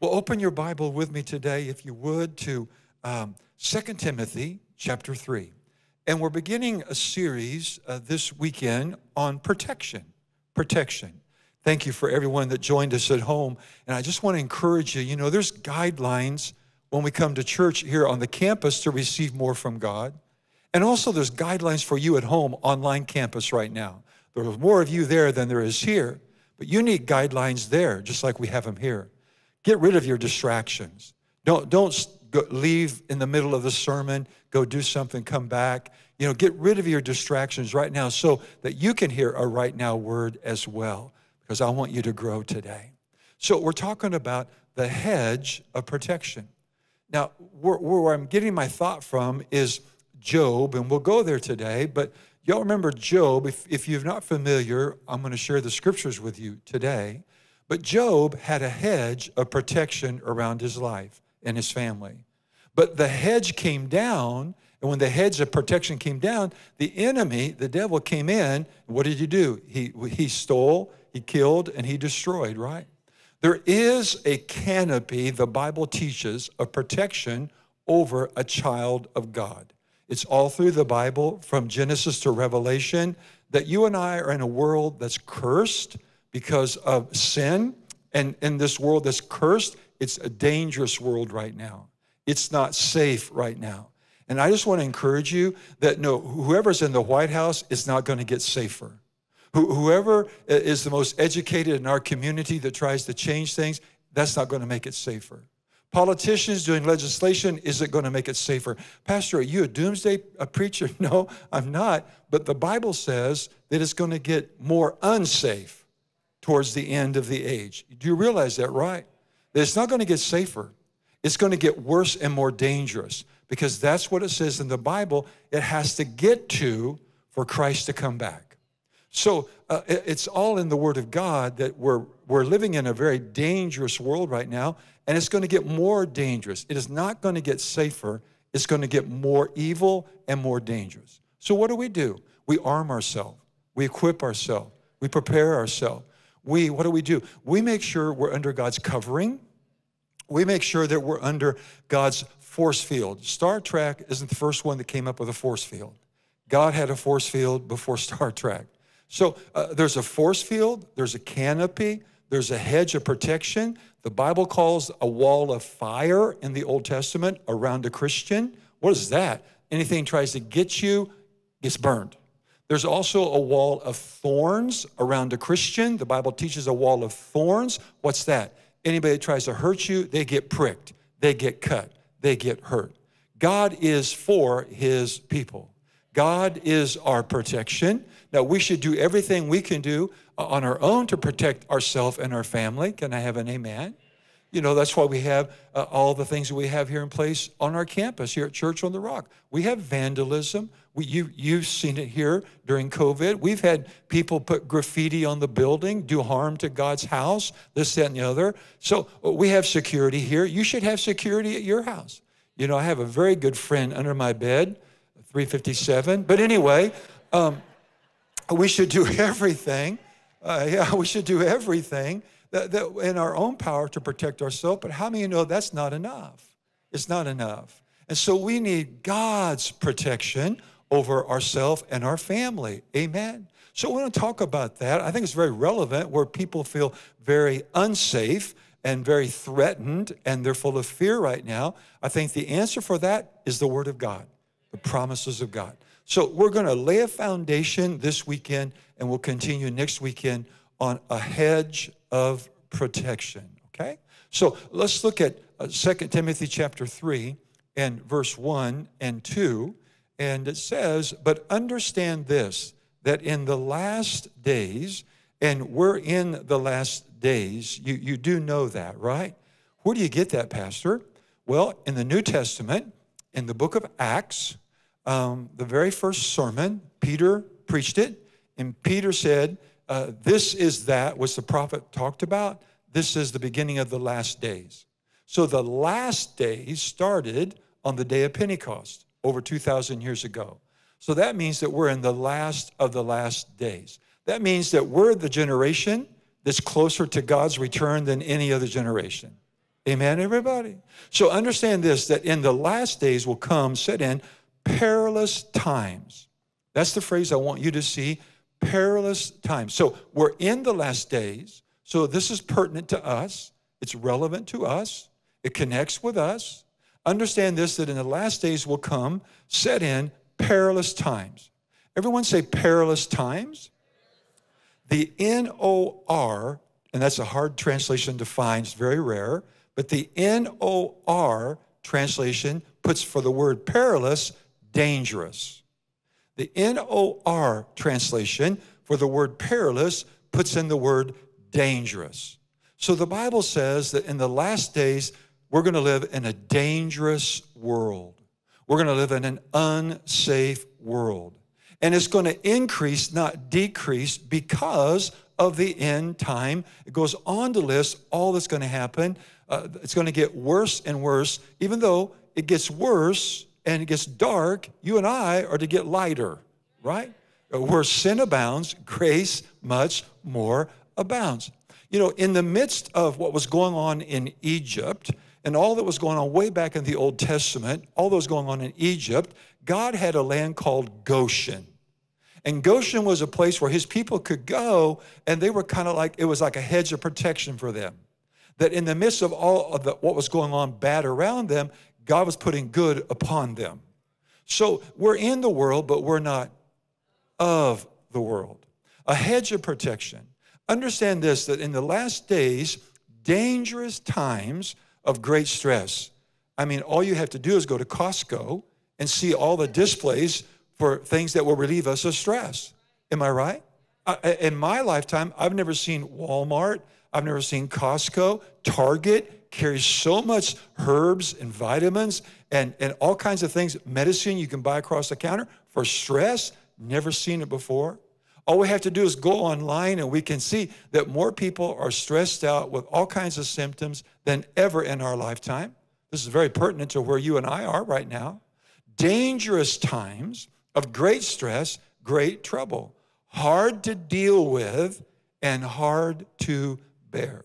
Well, open your Bible with me today, if you would, to um, 2 Timothy chapter 3. And we're beginning a series uh, this weekend on protection. Protection. Thank you for everyone that joined us at home. And I just want to encourage you you know, there's guidelines when we come to church here on the campus to receive more from God. And also, there's guidelines for you at home, online campus right now. There's more of you there than there is here, but you need guidelines there, just like we have them here. Get rid of your distractions. Don't, don't go, leave in the middle of the sermon, go do something, come back. You know, get rid of your distractions right now so that you can hear a right now word as well, because I want you to grow today. So, we're talking about the hedge of protection. Now, where, where I'm getting my thought from is Job, and we'll go there today, but y'all remember Job. If, if you're not familiar, I'm going to share the scriptures with you today. But Job had a hedge of protection around his life and his family. But the hedge came down, and when the hedge of protection came down, the enemy, the devil, came in. What did he do? He, he stole, he killed, and he destroyed, right? There is a canopy, the Bible teaches, of protection over a child of God. It's all through the Bible, from Genesis to Revelation, that you and I are in a world that's cursed because of sin. And in this world that's cursed, it's a dangerous world right now. It's not safe right now. And I just want to encourage you that no, whoever's in the White House is not going to get safer. Whoever is the most educated in our community that tries to change things, that's not going to make it safer. Politicians doing legislation isn't going to make it safer. Pastor, are you a doomsday a preacher? No, I'm not. But the Bible says that it's going to get more unsafe towards the end of the age. Do you realize that, right? That it's not going to get safer. It's going to get worse and more dangerous because that's what it says in the Bible. It has to get to for Christ to come back. So uh, it's all in the Word of God that we're, we're living in a very dangerous world right now, and it's going to get more dangerous. It is not going to get safer, it's going to get more evil and more dangerous. So, what do we do? We arm ourselves, we equip ourselves, we prepare ourselves. We, what do we do? We make sure we're under God's covering. We make sure that we're under God's force field. Star Trek isn't the first one that came up with a force field. God had a force field before Star Trek. So uh, there's a force field, there's a canopy, there's a hedge of protection. The Bible calls a wall of fire in the Old Testament around a Christian. What is that? Anything tries to get you gets burned. There's also a wall of thorns around a Christian. The Bible teaches a wall of thorns. What's that? Anybody that tries to hurt you, they get pricked, they get cut, they get hurt. God is for his people. God is our protection. Now, we should do everything we can do on our own to protect ourselves and our family. Can I have an amen? You know, that's why we have uh, all the things that we have here in place on our campus here at Church on the Rock. We have vandalism. We, you, you've seen it here during COVID. We've had people put graffiti on the building, do harm to God's house, this, that, and the other. So uh, we have security here. You should have security at your house. You know, I have a very good friend under my bed, 357. But anyway, um, we should do everything. Uh, yeah, we should do everything that, that in our own power to protect ourselves. But how many know that's not enough? It's not enough. And so we need God's protection over ourselves and our family. Amen. So we want to talk about that. I think it's very relevant where people feel very unsafe and very threatened and they're full of fear right now. I think the answer for that is the Word of God, the promises of God. So we're going to lay a foundation this weekend and we'll continue next weekend on a hedge of protection. Okay? So let's look at uh, 2 Timothy chapter 3 and verse 1 and 2. And it says, But understand this, that in the last days, and we're in the last days, you, you do know that, right? Where do you get that, Pastor? Well, in the New Testament, in the book of Acts, um, the very first sermon, Peter preached it, and Peter said, uh, this is that which the prophet talked about. This is the beginning of the last days. So the last days started on the day of Pentecost over 2,000 years ago. So that means that we're in the last of the last days. That means that we're the generation that's closer to God's return than any other generation. Amen, everybody? So understand this that in the last days will come, set in perilous times. That's the phrase I want you to see perilous times. So we're in the last days. So this is pertinent to us, it's relevant to us, it connects with us. Understand this that in the last days will come, set in perilous times. Everyone say perilous times. The N O R, and that's a hard translation to find, it's very rare, but the N O R translation puts for the word perilous, dangerous. The N O R translation for the word perilous puts in the word dangerous. So the Bible says that in the last days, we're going to live in a dangerous world. We're going to live in an unsafe world. And it's going to increase, not decrease, because of the end time. It goes on to list all that's going to happen. Uh, it's going to get worse and worse. Even though it gets worse and it gets dark, you and I are to get lighter, right? Where sin abounds, grace much more abounds. You know, in the midst of what was going on in Egypt and all that was going on way back in the Old Testament, all that was going on in Egypt, God had a land called Goshen. And Goshen was a place where his people could go, and they were kind of like, it was like a hedge of protection for them. That in the midst of all of the, what was going on bad around them, God was putting good upon them. So we're in the world, but we're not of the world. A hedge of protection. Understand this that in the last days, dangerous times of great stress. I mean, all you have to do is go to Costco and see all the displays for things that will relieve us of stress. Am I right? in my lifetime, I've never seen Walmart, I've never seen Costco, Target carries so much herbs and vitamins and, and all kinds of things, medicine you can buy across the counter for stress. Never seen it before. All we have to do is go online and we can see that more people are stressed out with all kinds of symptoms than ever in our lifetime. This is very pertinent to where you and I are right now. Dangerous times of great stress, great trouble, hard to deal with, and hard to bear.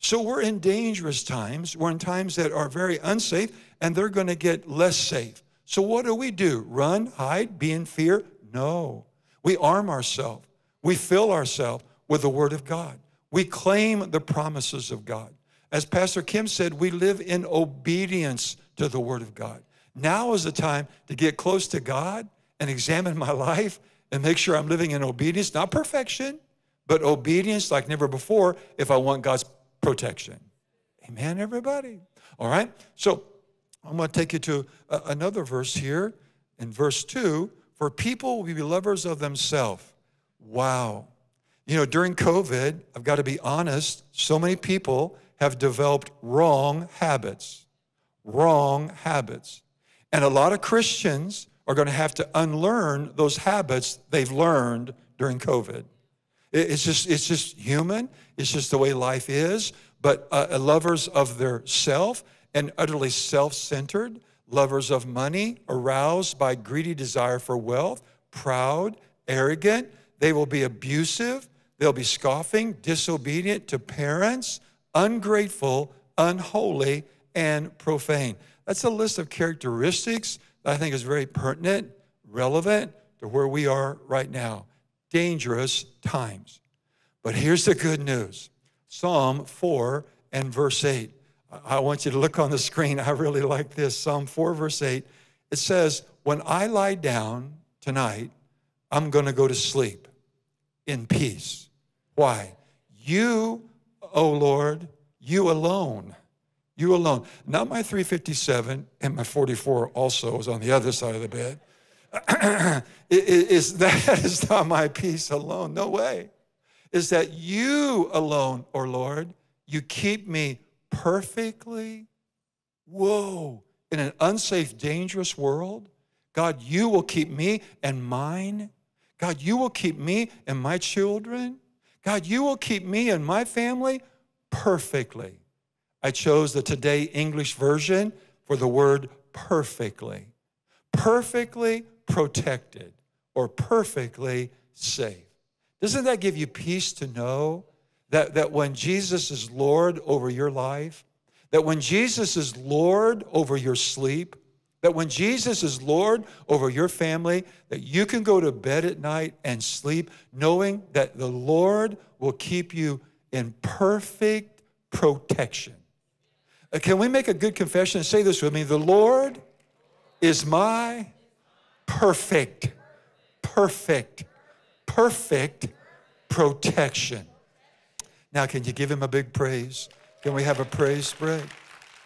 So we're in dangerous times. We're in times that are very unsafe, and they're going to get less safe. So what do we do? Run, hide, be in fear? No. We arm ourselves. We fill ourselves with the Word of God. We claim the promises of God. As Pastor Kim said, we live in obedience to the Word of God. Now is the time to get close to God and examine my life and make sure I'm living in obedience, not perfection, but obedience like never before if I want God's protection. Amen, everybody? All right? So I'm going to take you to a, another verse here in verse 2 For people will be lovers of themselves. Wow. You know, during COVID, I've got to be honest, so many people have developed wrong habits. Wrong habits. And a lot of Christians are going to have to unlearn those habits they've learned during COVID. It's just, it's just human. It's just the way life is. But uh, lovers of their self and utterly self-centered, lovers of money, aroused by greedy desire for wealth, proud, arrogant. They will be abusive. They'll be scoffing, disobedient to parents, ungrateful, unholy, and profane. That's a list of characteristics that I think is very pertinent, relevant to where we are right now. Dangerous times. But here's the good news Psalm 4 and verse 8. I want you to look on the screen. I really like this. Psalm 4, verse 8. It says, When I lie down tonight, I'm going to go to sleep in peace. Why? You, O oh Lord, you alone you alone. Not my 357 and my 44 also is on the other side of the bed. is that is not my peace alone. No way. Is that you alone, or Lord, you keep me perfectly. Whoa. In an unsafe, dangerous world, God, you will keep me and mine. God, you will keep me and my children. God, you will keep me and my family perfectly. I chose the Today English version for the word perfectly. Perfectly protected or perfectly safe. Doesn't that give you peace to know that, that when Jesus is Lord over your life, That when Jesus is Lord over your sleep, that when Jesus is Lord over your family, that you can go to bed at night and sleep knowing that the Lord will keep you in perfect protection. Uh, can we make a good confession and say this with me? The Lord is my perfect, perfect, perfect protection. Now, can you give him a big praise? Can we have a praise break?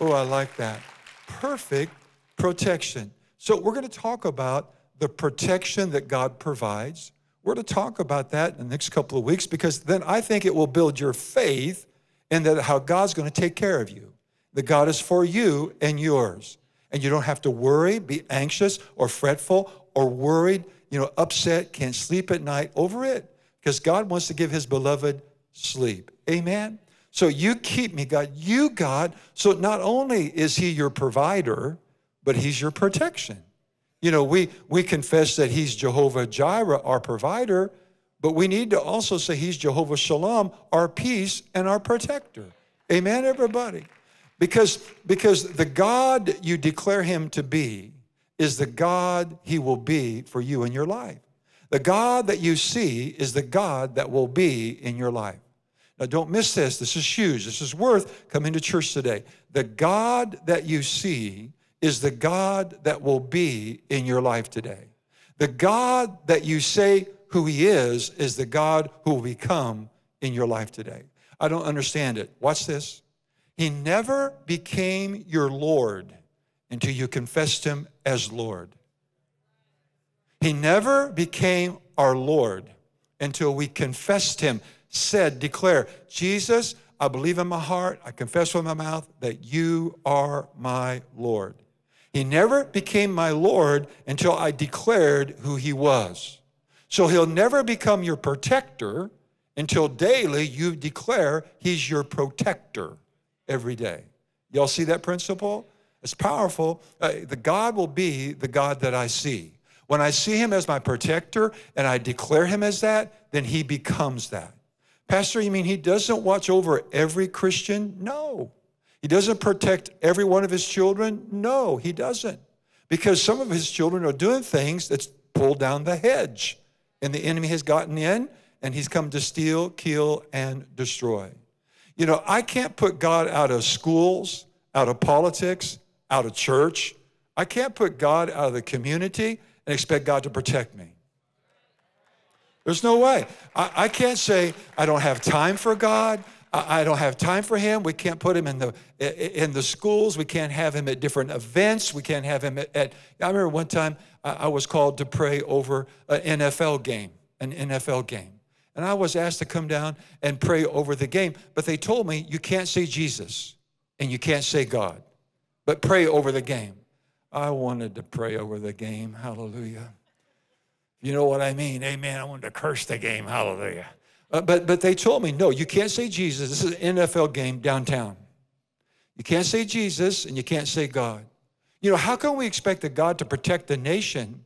Oh, I like that. Perfect protection. So, we're going to talk about the protection that God provides. We're going to talk about that in the next couple of weeks because then I think it will build your faith in that how God's going to take care of you. That God is for you and yours. And you don't have to worry, be anxious or fretful or worried, you know, upset, can't sleep at night over it because God wants to give his beloved sleep. Amen. So you keep me, God. You, God. So not only is he your provider, but he's your protection. You know, we, we confess that he's Jehovah Jireh, our provider, but we need to also say he's Jehovah Shalom, our peace and our protector. Amen, everybody? Because, because the God you declare him to be is the God he will be for you in your life. The God that you see is the God that will be in your life. Now, don't miss this. This is huge. This is worth coming to church today. The God that you see is the God that will be in your life today. The God that you say who He is is the God who will become in your life today. I don't understand it. Watch this. He never became your Lord until you confessed Him as Lord. He never became our Lord until we confessed him, said, declare, Jesus, I believe in my heart, I confess with my mouth that you are my Lord. He never became my Lord until I declared who he was. So he'll never become your protector until daily you declare he's your protector every day. Y'all see that principle? It's powerful. Uh, the God will be the God that I see. When I see him as my protector and I declare him as that, then he becomes that. Pastor, you mean he doesn't watch over every Christian? No. He doesn't protect every one of his children? No, he doesn't. Because some of his children are doing things that's pulled down the hedge. And the enemy has gotten in and he's come to steal, kill, and destroy. You know, I can't put God out of schools, out of politics, out of church. I can't put God out of the community and expect God to protect me. There's no way. I, I can't say I don't have time for God. I, I don't have time for him. We can't put him in the in the schools. We can't have him at different events. We can't have him at. at I remember one time I, I was called to pray over an NFL game, an NFL game, and I was asked to come down and pray over the game. But they told me you can't say Jesus and you can't say God, but pray over the game. I wanted to pray over the game. Hallelujah. You know what I mean? Amen. I wanted to curse the game. Hallelujah. Uh, but, but they told me, no, you can't say Jesus. This is an NFL game downtown. You can't say Jesus and you can't say God. You know, how can we expect a God to protect the nation?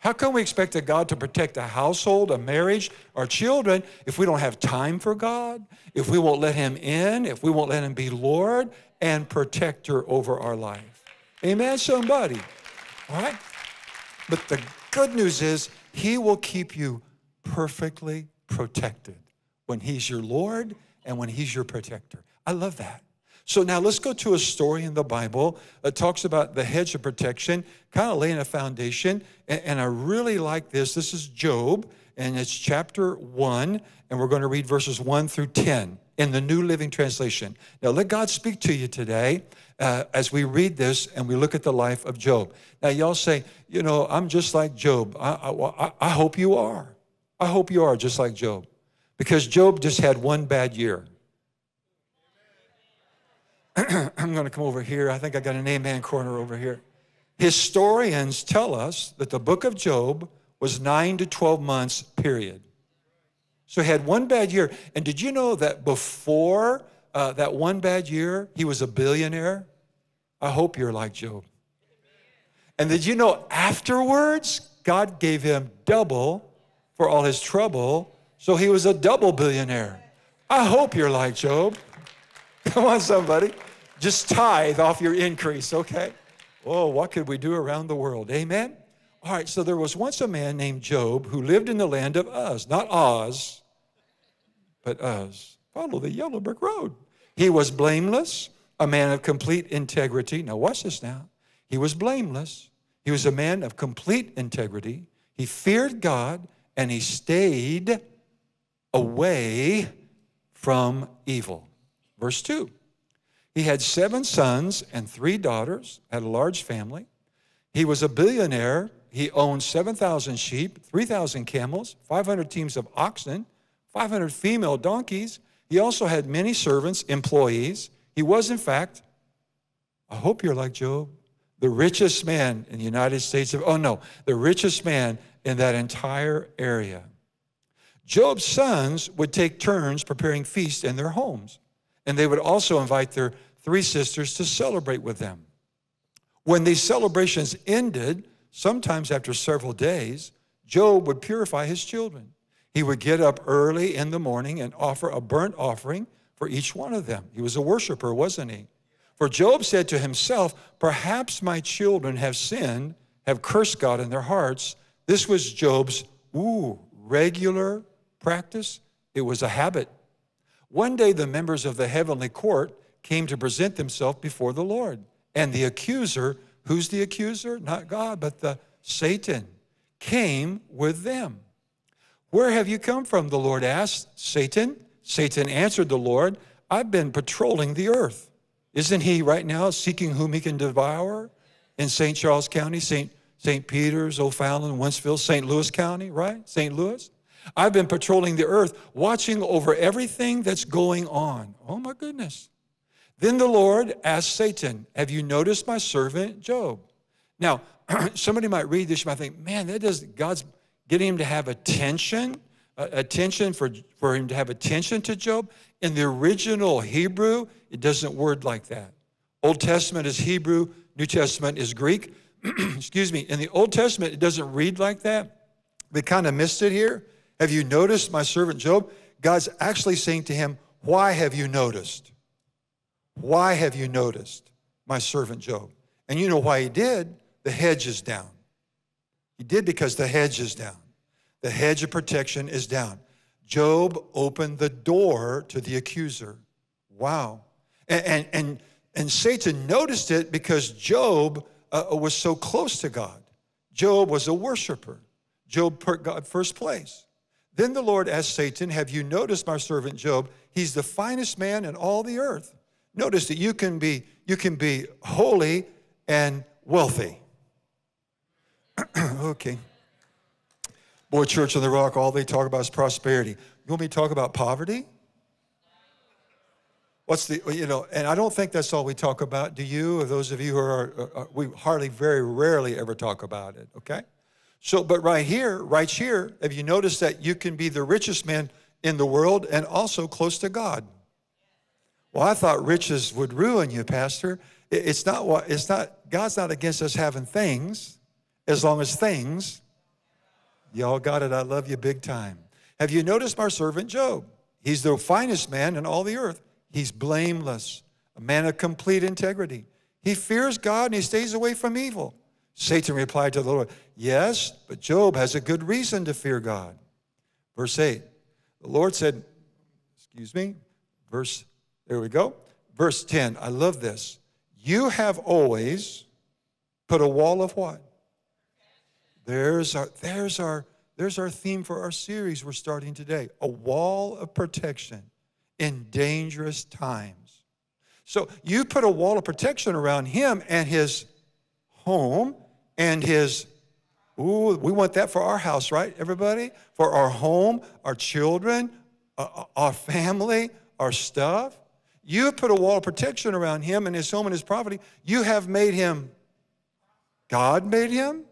How can we expect a God to protect a household, a marriage, our children if we don't have time for God, if we won't let Him in, if we won't let Him be Lord, and protector over our life. Amen, somebody. All right? But the good news is, He will keep you perfectly protected when He's your Lord and when He's your protector. I love that. So now let's go to a story in the Bible that talks about the hedge of protection, kind of laying a foundation. And, and I really like this. This is Job, and it's chapter 1, and we're going to read verses 1 through 10 in the New Living Translation. Now, let God speak to you today uh, as we read this and we look at the life of Job. Now, y'all say, you know, I'm just like Job. I, I, I hope you are. I hope you are just like Job. Because Job just had one bad year. I'm going to come over here. I think I got an amen corner over here. Historians tell us that the book of Job was nine to 12 months, period. So he had one bad year. And did you know that before uh, that one bad year, he was a billionaire? I hope you're like Job. And did you know afterwards, God gave him double for all his trouble, so he was a double billionaire. I hope you're like Job. Come on, somebody. Just tithe off your increase, okay? Oh, what could we do around the world? Amen? All right, so there was once a man named Job who lived in the land of Uz, not Oz, but Uz. Follow the yellow brick road. He was blameless, a man of complete integrity. Now, watch this now. He was blameless. He was a man of complete integrity. He feared God and he stayed away from evil. Verse 2 He had seven sons and three daughters, had a large family. He was a billionaire. He owned 7,000 sheep, 3,000 camels, 500 teams of oxen, 500 female donkeys. He also had many servants, employees. He was, in fact, I hope you're like Job, the richest man in the United States of, oh no, the richest man in that entire area. Job's sons would take turns preparing feasts in their homes, and they would also invite their three sisters to celebrate with them. When these celebrations ended, sometimes after several days, Job would purify his children. He would get up early in the morning and offer a burnt offering for each one of them. He was a worshiper, wasn't he? For Job said to himself, Perhaps my children have sinned, have cursed God in their hearts. This was Job's, ooh, regular practice, it was a habit. One day, the members of the heavenly court came to present themselves before the Lord. And the accuser, who's the accuser? Not God, but the Satan, came with them. Where have you come from? The Lord asked Satan. Satan answered the Lord, I've been patrolling the earth. Isn't he right now seeking whom he can devour in St. Charles County, St. St. Peter's, O'Fallon, Wentzville, St. Louis County, right? St. Louis? I've been patrolling the earth, watching over everything that's going on. Oh my goodness. Then the Lord asked Satan, Have you noticed my servant Job? Now, somebody might read this, you might think, man, that does God's getting him to have attention, uh, attention for, for him to have attention to Job. In the original Hebrew, it doesn't word like that. Old Testament is Hebrew, New Testament is Greek. Excuse me. In the Old Testament, it doesn't read like that. They kind of missed it here. Have you noticed my servant Job? God's actually saying to him, Why have you noticed? Why have you noticed my servant Job? And you know why he did? The hedge is down. He did because the hedge is down. The hedge of protection is down. Job opened the door to the accuser. Wow. And, and, and, and Satan noticed it because Job uh, was so close to God. Job was a worshiper. Job put God first place. Then the Lord asked Satan, Have you noticed my servant Job? He's the finest man in all the earth. Notice that you can be, you can be holy and wealthy. okay. Boy, Church on the Rock, all they talk about is prosperity. You want me to talk about poverty? What's the, you know, and I don't think that's all we talk about. Do you, or those of you who are, uh, uh we hardly, very rarely ever talk about it, okay? So, but right here, right here, have you noticed that you can be the richest man in the world and also close to God? Well, I thought riches would ruin you, Pastor. It's not what, it's not, God's not against us having things as long as things, y'all got it. I love you big time. Have you noticed my servant Job? He's the finest man in all the earth. He's blameless, a man of complete integrity. He fears God and he stays away from evil. Satan replied to the Lord, Yes, but Job has a good reason to fear God. Verse 8, the Lord said, Excuse me, verse, there we go. Verse 10, I love this. You have always put a wall of what? There's our, there's our, there's our theme for our series we're starting today a wall of protection in dangerous times. So you put a wall of protection around him and his home and his, ooh, we want that for our house, right, everybody? For our home, our children, our family, our stuff. You put a wall of protection around him and his home and his property. You have made him, God made him.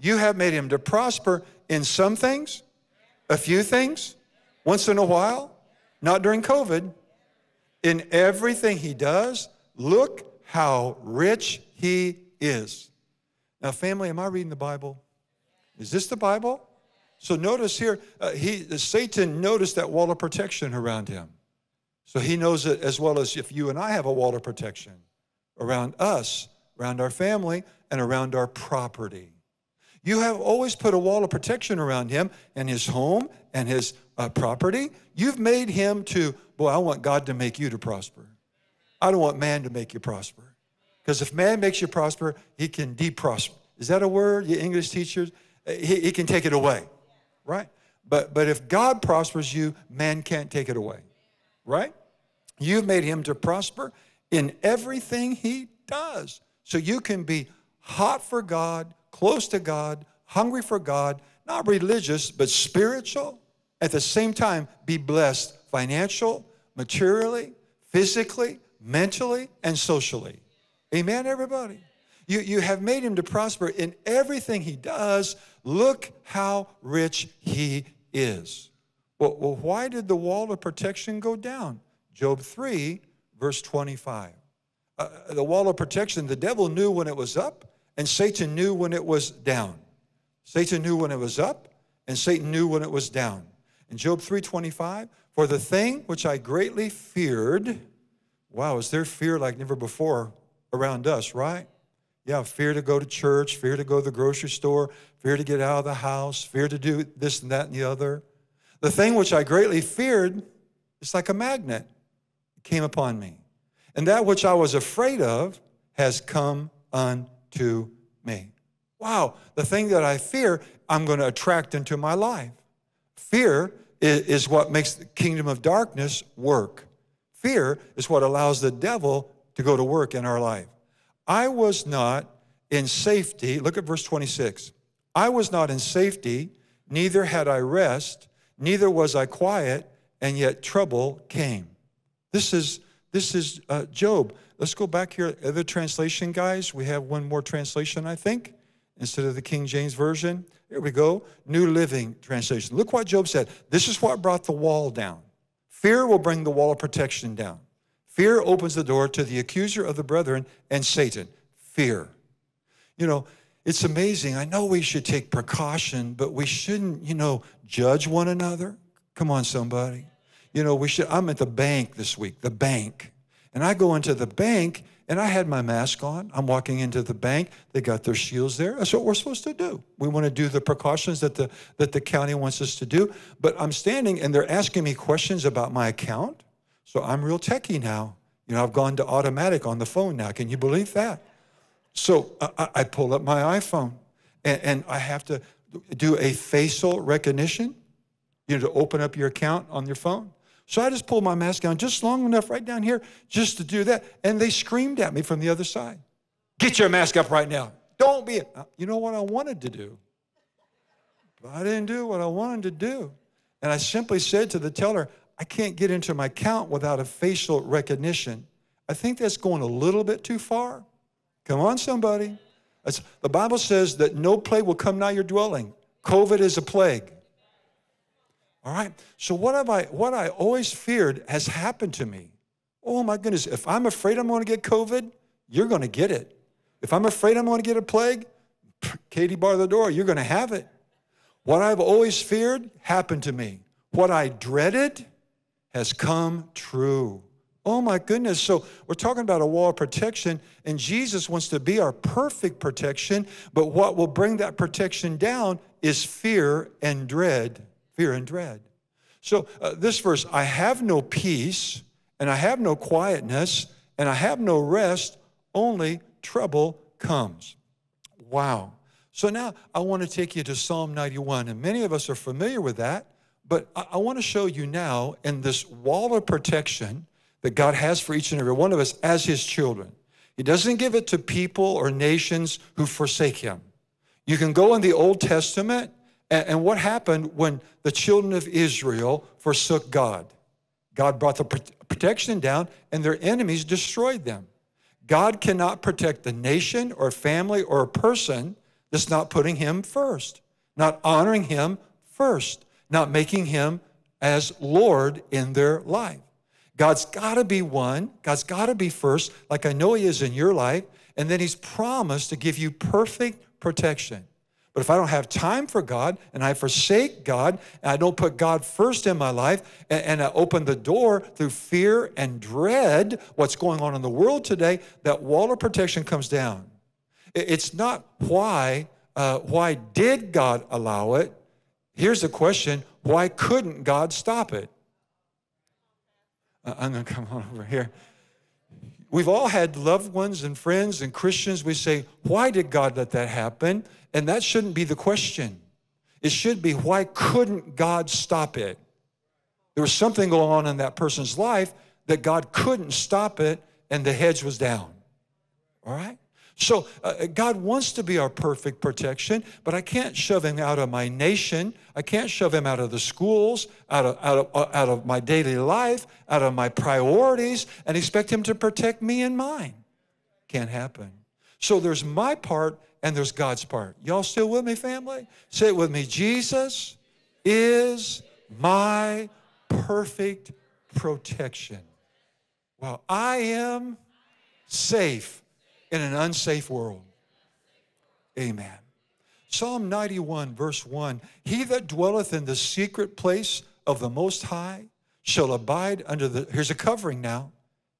You have made him to prosper in some things, a few things, once in a while, not during COVID. In everything he does, look how rich he is. Now, family, am I reading the Bible? Is this the Bible? So notice here, uh, he, Satan noticed that wall of protection around him. So he knows it as well as if you and I have a wall of protection around us, around our family, and around our property. You have always put a wall of protection around him and his home and his uh, property. You've made him to, boy, I want God to make you to prosper. I don't want man to make you prosper. Because if man makes you prosper, he can deprosper. Is that a word, you English teachers? Uh, he, he can take it away, right? But, but if God prospers you, man can't take it away, right? You've made him to prosper in everything he does. So you can be hot for God, close to God, hungry for God, not religious, but spiritual. At the same time, be blessed financial, materially, physically, mentally, and socially. Amen, everybody? You, you have made him to prosper in everything he does. Look how rich he is. Well, well, why did the wall of protection go down? Job 3, verse 25. Uh, the wall of protection, the devil knew when it was up, and Satan knew when it was down. Satan knew when it was up, and Satan knew when it was down. In Job 3:25, for the thing which I greatly feared, wow, is there fear like never before around us, right? Yeah, fear to go to church, fear to go to the grocery store, fear to get out of the house, fear to do this and that and the other. The thing which I greatly feared, it's like a magnet. Came upon me. And that which I was afraid of has come unto me. Wow, the thing that I fear, I'm going to attract into my life. Fear is, what makes the kingdom of darkness work. Fear is what allows the devil to go to work in our life. I was not in safety. Look at verse 26. I was not in safety, neither had I rest, neither was I quiet, and yet trouble came. This is this is uh, Job. Let's go back here. Other translation, guys. We have one more translation, I think, instead of the King James Version. Here we go. New Living Translation. Look what Job said. This is what brought the wall down. Fear will bring the wall of protection down. Fear opens the door to the accuser of the brethren and Satan. Fear. You know, it's amazing. I know we should take precaution, but we shouldn't, you know, judge one another. Come on, somebody. You know, we should. I'm at the bank this week, the bank. And I go into the bank and I had my mask on. I'm walking into the bank. They got their shields there. That's what we're supposed to do. We want to do the precautions that the, that the county wants us to do. But I'm standing and they're asking me questions about my account. So I'm real techie now. You know, I've gone to automatic on the phone now. Can you believe that? So I, I pull up my iPhone and, and I have to do a facial recognition, you know, to open up your account on your phone. So I just pulled my mask down just long enough right down here just to do that. And they screamed at me from the other side. Get your mask up right now. Don't be. Uh, you know what I wanted to do? But I didn't do what I wanted to do. And I simply said to the teller, I can't get into my account without a facial recognition. I think that's going a little bit too far. Come on, somebody. That's, the Bible says that no plague will come nigh your dwelling. COVID is a plague. All right. So what have I what I always feared has happened to me. Oh my goodness, if I'm afraid I'm going to get COVID, you're going to get it. If I'm afraid I'm going to get a plague, Katie bar the door, you're going to have it. What I've always feared happened to me. What I dreaded has come true. Oh my goodness. So we're talking about a wall of protection, and Jesus wants to be our perfect protection, but what will bring that protection down is fear and dread. Fear and dread. So uh, this verse I have no peace, and I have no quietness, and I have no rest, only trouble comes. Wow. So now I want to take you to Psalm 91, and many of us are familiar with that. But I, want to show you now in this wall of protection that God has for each and every one of us as his children. He doesn't give it to people or nations who forsake him. You can go in the Old Testament and, and what happened when the children of Israel forsook God? God brought the protection down and their enemies destroyed them. God cannot protect the nation or family or a person that's not putting him first, not honoring him first not making him as Lord in their life. God's got to be one. God's got to be first, like I know He is in your life. And then He's promised to give you perfect protection. But if I don't have time for God and I forsake God and I don't put God first in my life and, and I open the door through fear and dread, what's going on in the world today, that wall of protection comes down. It's not why, uh, why did God allow it? Here's the question why couldn't God stop it? Uh, I'm going to come on over here. We've all had loved ones and friends and Christians. We say, why did God let that happen? And that shouldn't be the question. It should be, why couldn't God stop it? There was something going on in that person's life that God couldn't stop it, and the hedge was down. All right? So uh, God wants to be our perfect protection, but I can't shove him out of my nation. I can't shove him out of the schools, out of, out of, uh, out of my daily life, out of my priorities, and expect him to protect me and mine. Can't happen. So there's my part and there's God's part. Y'all still with me, family? Say it with me. Jesus is my perfect protection. While I am safe in an unsafe world. Amen. Psalm 91, verse 1 He that dwelleth in the secret place of the Most High shall abide under the. Here's a covering now.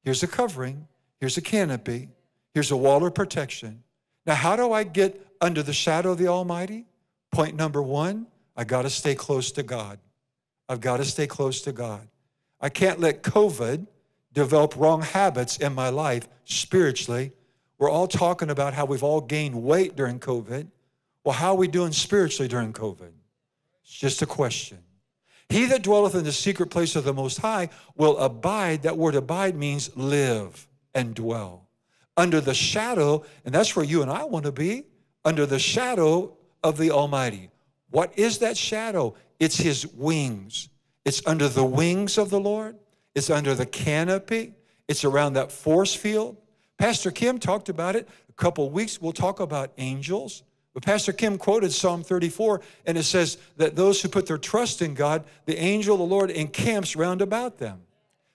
Here's a covering. Here's a canopy. Here's a wall of protection. Now, how do I get under the shadow of the Almighty? Point number one I got to stay close to God. I've got to stay close to God. I can't let COVID develop wrong habits in my life spiritually we're all talking about how we've all gained weight during COVID. Well, how are we doing spiritually during COVID? It's just a question. He that dwelleth in the secret place of the Most High will abide. That word abide means live and dwell. Under the shadow, and that's where you and I want to be, under the shadow of the Almighty. What is that shadow? It's His wings. It's under the wings of the Lord, it's under the canopy, it's around that force field. Pastor Kim talked about it a couple weeks. We'll talk about angels. But Pastor Kim quoted Psalm 34, and it says that those who put their trust in God, the angel of the Lord encamps round about them.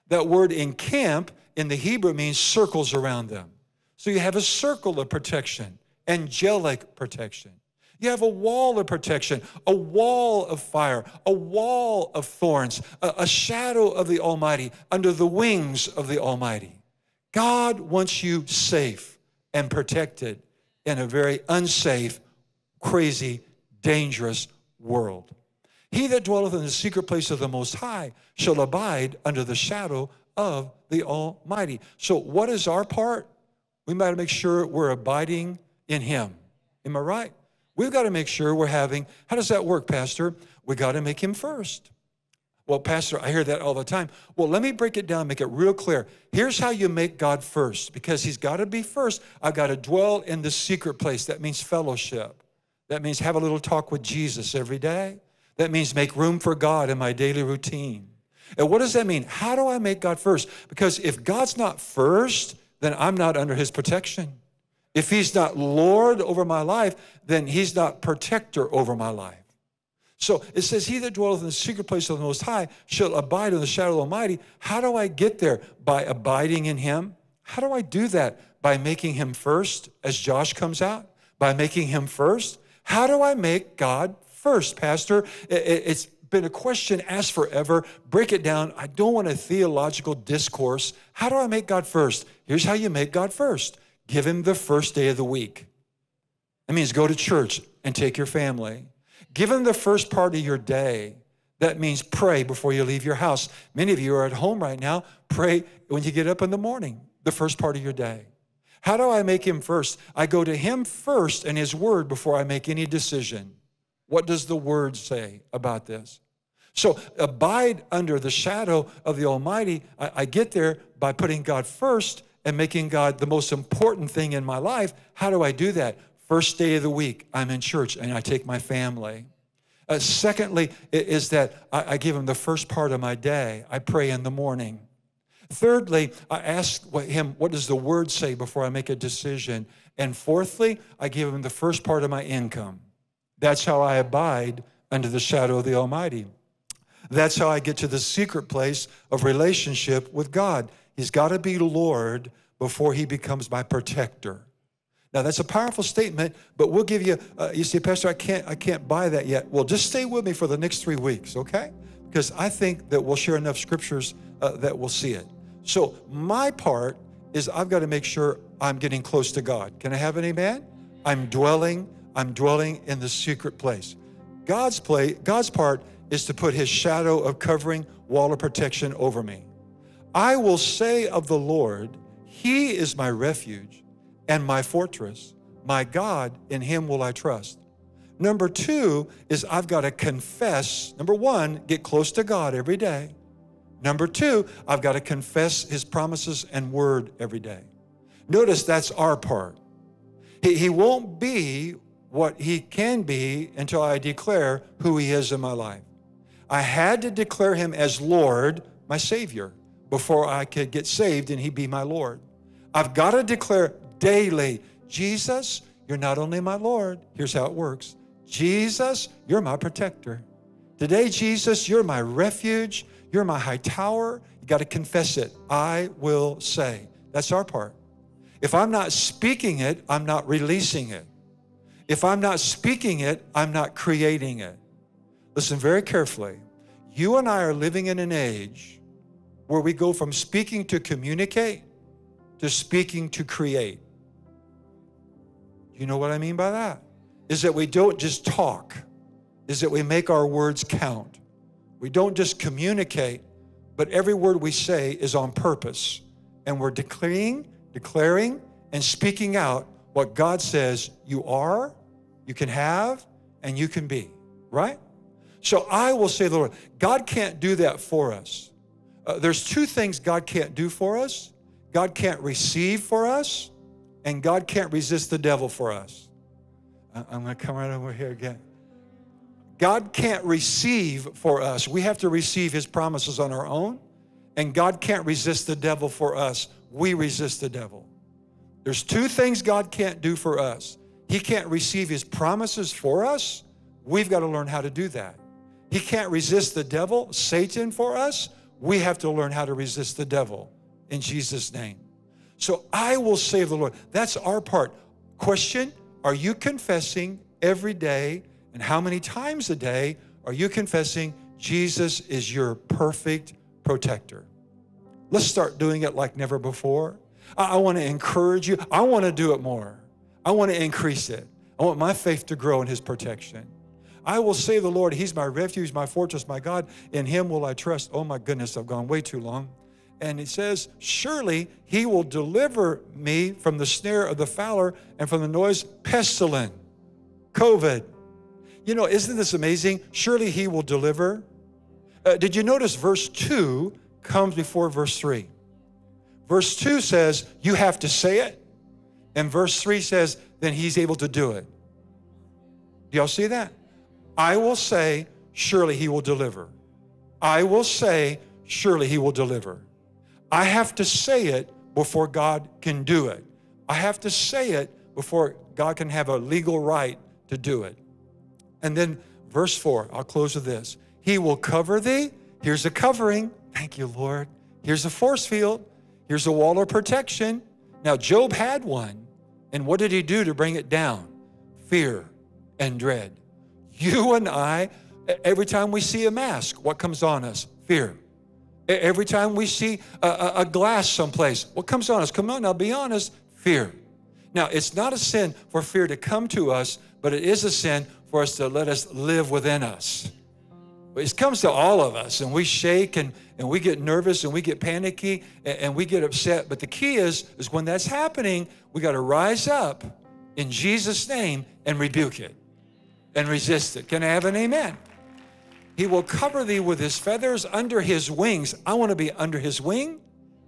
That word encamp in the Hebrew means circles around them. So you have a circle of protection, angelic protection. You have a wall of protection, a wall of fire, a wall of thorns, a, a shadow of the Almighty under the wings of the Almighty. God wants you safe and protected in a very unsafe, crazy, dangerous world. He that dwelleth in the secret place of the Most High shall abide under the shadow of the Almighty. So, what is our part? We got to make sure we're abiding in Him. Am I right? We've got to make sure we're having, how does that work, Pastor? We got to make Him first. Well, Pastor, I hear that all the time. Well, let me break it down, make it real clear. Here's how you make God first, because He's got to be first. I've got to dwell in the secret place. That means fellowship. That means have a little talk with Jesus every day. That means make room for God in my daily routine. And what does that mean? How do I make God first? Because if God's not first, then I'm not under His protection. If He's not Lord over my life, then He's not protector over my life. So it says, He that dwelleth in the secret place of the Most High shall abide in the shadow of the Almighty. How do I get there? By abiding in Him. How do I do that? By making Him first as Josh comes out? By making Him first? How do I make God first, Pastor? It's been a question asked forever. Break it down. I don't want a theological discourse. How do I make God first? Here's how you make God first give Him the first day of the week. That means go to church and take your family. Give him the first part of your day. That means pray before you leave your house. Many of you are at home right now. Pray when you get up in the morning, the first part of your day. How do I make him first? I go to him first and his word before I make any decision. What does the word say about this? So abide under the shadow of the Almighty. I, I, get there by putting God first and making God the most important thing in my life. How do I do that? First day of the week, I'm in church and I take my family. Uh, secondly, is that I, I give him the first part of my day. I pray in the morning. Thirdly, I ask him, what does the word say before I make a decision? And fourthly, I give him the first part of my income. That's how I abide under the shadow of the Almighty. That's how I get to the secret place of relationship with God. He's got to be Lord before he becomes my protector. Now that's a powerful statement, but we'll give you. Uh, you see, Pastor, I can't, I can't buy that yet. Well, just stay with me for the next three weeks, okay? Because I think that we'll share enough scriptures uh, that we'll see it. So my part is I've got to make sure I'm getting close to God. Can I have an amen? I'm dwelling. I'm dwelling in the secret place. God's play. God's part is to put His shadow of covering, wall of protection over me. I will say of the Lord, He is my refuge and my fortress. My God, in him will I trust. Number two is I've got to confess. Number one, get close to God every day. Number two, I've got to confess his promises and word every day. Notice that's our part. He, he won't be what he can be until I declare who he is in my life. I had to declare him as Lord, my Savior, before I could get saved and he be my Lord. I've got to declare daily. Jesus, you're not only my Lord, here's how it works Jesus, you're my protector. Today, Jesus, you're my refuge, you're my high tower. You got to confess it. I will say. That's our part. If I'm not speaking it, I'm not releasing it. If I'm not speaking it, I'm not creating it. Listen very carefully. You and I are living in an age where we go from speaking to communicate to speaking to create. You know what I mean by that? Is that we don't just talk, is that we make our words count. We don't just communicate, but every word we say is on purpose. And we're declaring, declaring, and speaking out what God says you are, you can have, and you can be, right? So I will say, the Lord, God can't do that for us. Uh, there's two things God can't do for us God can't receive for us, and God can't resist the devil for us. I'm going to come right over here again. God can't receive for us. We have to receive his promises on our own. And God can't resist the devil for us. We resist the devil. There's two things God can't do for us. He can't receive his promises for us. We've got to learn how to do that. He can't resist the devil, Satan, for us. We have to learn how to resist the devil in Jesus' name. So I will save the Lord. That's our part. Question Are you confessing every day? And how many times a day are you confessing Jesus is your perfect protector? Let's start doing it like never before. I, I want to encourage you. I want to do it more. I want to increase it. I want my faith to grow in His protection. I will say the Lord, He's my refuge, my fortress, my God. In Him will I trust. Oh my goodness, I've gone way too long. And he says, Surely he will deliver me from the snare of the fowler and from the noise pestilent. COVID. You know, isn't this amazing? Surely he will deliver. Uh, did you notice verse 2 comes before verse 3? Verse 2 says, You have to say it. And verse 3 says, Then he's able to do it. Do y'all see that? I will say, Surely he will deliver. I will say, Surely he will deliver. I have to say it before God can do it. I have to say it before God can have a legal right to do it. And then verse 4, I'll close with this. He will cover thee. Here's a covering. Thank you, Lord. Here's a force field. Here's a wall of protection. Now, Job had one. And what did he do to bring it down? Fear and dread. You and I, every time we see a mask, what comes on us? Fear. Every time we see a, a, glass someplace, what comes on us? Come on now, be honest, fear. Now, it's not a sin for fear to come to us, but it is a sin for us to let us live within us. It comes to all of us, and we shake and, and we get nervous and we get panicky and, and we get upset. But the key is, is when that's happening, we got to rise up in Jesus' name and rebuke it and resist it. Can I have an amen? He will cover thee with his feathers under his wings. I want to be under his wing.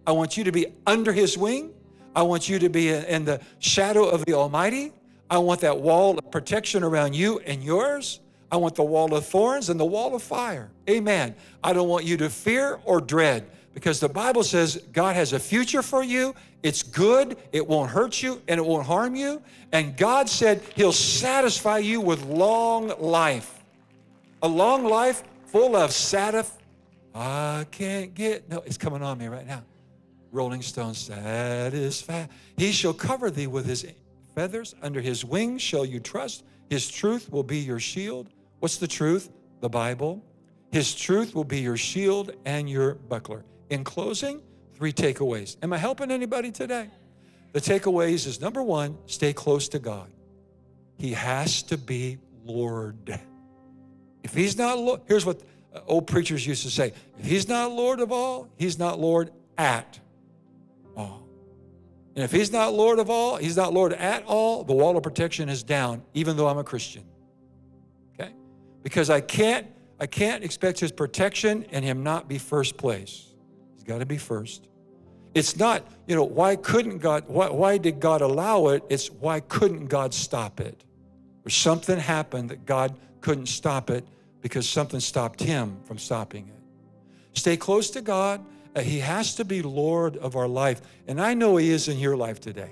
I want you to be under his wing. I want you to be in the shadow of the Almighty. I want that wall of protection around you and yours. I want the wall of thorns and the wall of fire. Amen. I don't want you to fear or dread because the Bible says God has a future for you. It's good, it won't hurt you, and it won't harm you. And God said He'll satisfy you with long life a long life full of satisf. I can't get, no, it's coming on me right now. Rolling Stone, satisfied. He shall cover thee with his feathers. Under his wings shall you trust. His truth will be your shield. What's the truth? The Bible. His truth will be your shield and your buckler. In closing, three takeaways. Am I helping anybody today? The takeaways is number one, stay close to God. He has to be Lord. If he's not Lord, here's what uh, old preachers used to say if he's not Lord of all, he's not Lord at all. And if he's not Lord of all, he's not Lord at all, the wall of protection is down, even though I'm a Christian. Okay? Because I can't, I can't expect his protection and him not be first place. He's got to be first. It's not, you know, why couldn't God, why, why did God allow it? It's why couldn't God stop it? Or something happened that God couldn't stop it because something stopped him from stopping it. Stay close to God. Uh, he has to be Lord of our life. And I know He is in your life today.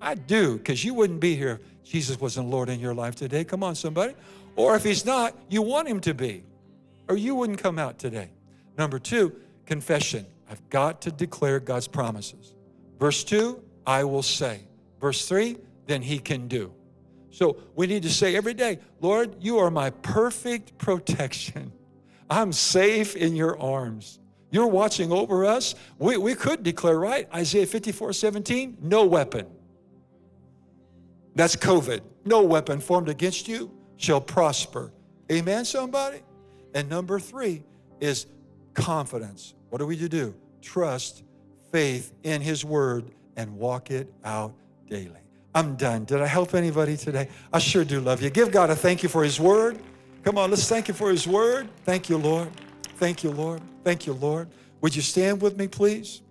I do, because you wouldn't be here if Jesus wasn't Lord in your life today. Come on, somebody. Or if He's not, you want Him to be, or you wouldn't come out today. Number two, confession. I've got to declare God's promises. Verse 2, I will say. Verse 3, then he can do. So we need to say every day, Lord, you are my perfect protection. I'm safe in your arms. You're watching over us. We, we could declare, right? Isaiah 54 17, no weapon. That's COVID. No weapon formed against you shall prosper. Amen, somebody? And number three is confidence. What are we to do? Trust, faith in His Word, and walk it out daily. I'm done. Did I help anybody today? I sure do love you. Give God a thank you for His Word. Come on, let's thank you for His Word. Thank you, Lord. Thank you, Lord. Thank you, Lord. Would you stand with me, please?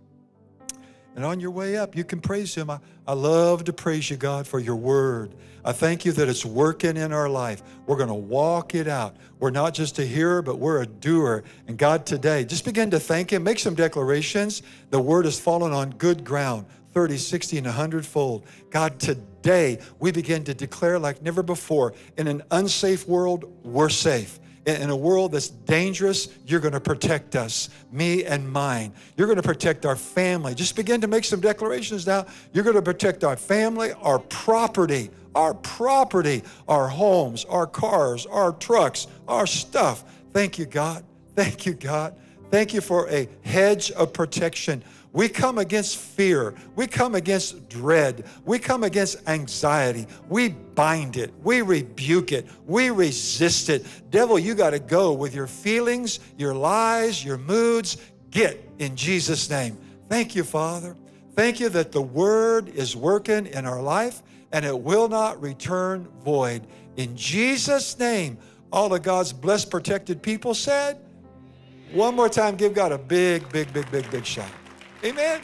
And on your way up, you can praise Him. I, I love to praise you, God, for your word. I thank you that it's working in our life. We're going to walk it out. We're not just a hearer, but we're a doer. And God, today, just begin to thank Him. Make some declarations. The word has fallen on good ground 30, 60, and 100 fold. God, today we begin to declare like never before in an unsafe world, we're safe in a world that's dangerous, you're going to protect us, me and mine. You're going to protect our family. Just begin to make some declarations now. You're going to protect our family, our property, our property, our homes, our cars, our trucks, our stuff. Thank you, God. Thank you, God. Thank you for a hedge of protection. We come against fear. We come against dread. We come against anxiety. We bind it. We rebuke it. We resist it. Devil, you got to go with your feelings, your lies, your moods. Get in Jesus' name. Thank you, Father. Thank you that the word is working in our life and it will not return void. In Jesus' name, all of God's blessed, protected people said, one more time, give God a big, big, big, big, big shout. Amen.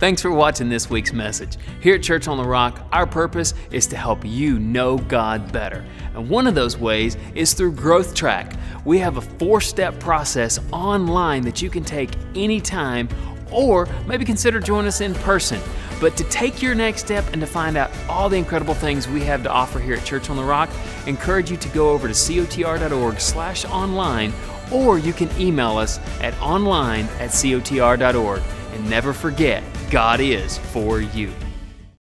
Thanks for watching this week's message. Here at Church on the Rock, our purpose is to help you know God better. And one of those ways is through Growth Track. We have a four step process online that you can take anytime or maybe consider joining us in person. But to take your next step and to find out all the incredible things we have to offer here at Church on the Rock, encourage you to go over to cotr.org slash online or you can email us at online at cotr.org. And never forget, God is for you.